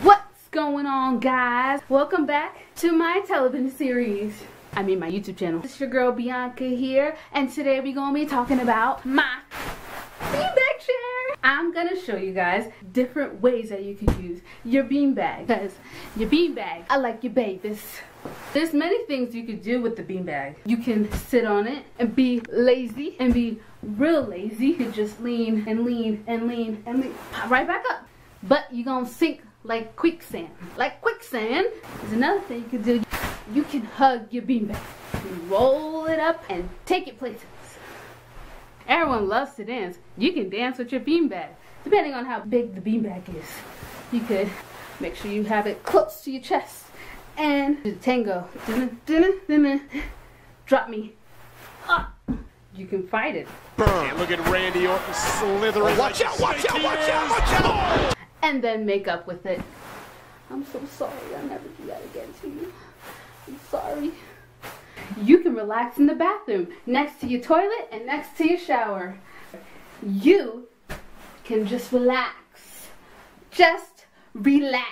What's going on guys? Welcome back to my television series. I mean my YouTube channel. It's your girl Bianca here and today we're going to be talking about my beanbag chair. I'm to show you guys different ways that you can use your beanbag. Because your beanbag, I like your babies. There's many things you could do with the beanbag. You can sit on it and be lazy and be real lazy. You could just lean and lean and lean and lean. Right back up. But you're to sink like quicksand. Like quicksand is another thing you can do. You can hug your beanbag. You roll it up and take it places. Everyone loves to dance. You can dance with your beanbag, depending on how big the beanbag is. You could make sure you have it close to your chest and the tango. Drop me. Ah. You can fight it. And look at Randy Orton slithering. Watch out, watch out, watch out, watch out! And then make up with it. I'm so sorry. I'll never do that again to you. I'm sorry. You can relax in the bathroom next to your toilet and next to your shower. You can just relax. Just relax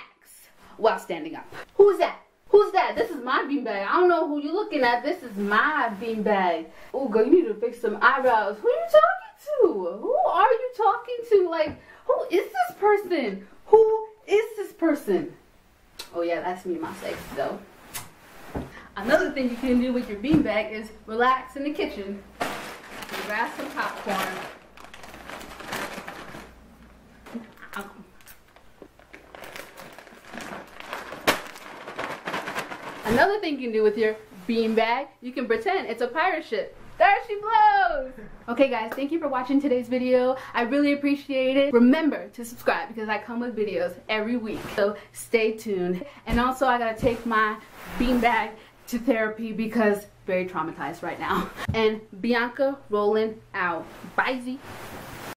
while standing up. Who's that? Who's that? This is my beanbag. I don't know who you're looking at. This is my beanbag. Oh, girl, you need to fix some eyebrows. Who are you talking to? Who are you talking to? Like, who is this person? Who is this person? Oh, yeah, that's me, my sex, though. Another thing you can do with your beanbag is relax in the kitchen. Grab some popcorn. Another thing you can do with your beanbag, you can pretend it's a pirate ship. There she blows! Okay guys, thank you for watching today's video. I really appreciate it. Remember to subscribe because I come with videos every week. So stay tuned. And also I gotta take my beanbag to therapy because very traumatized right now. And Bianca rolling out. Bye, Z.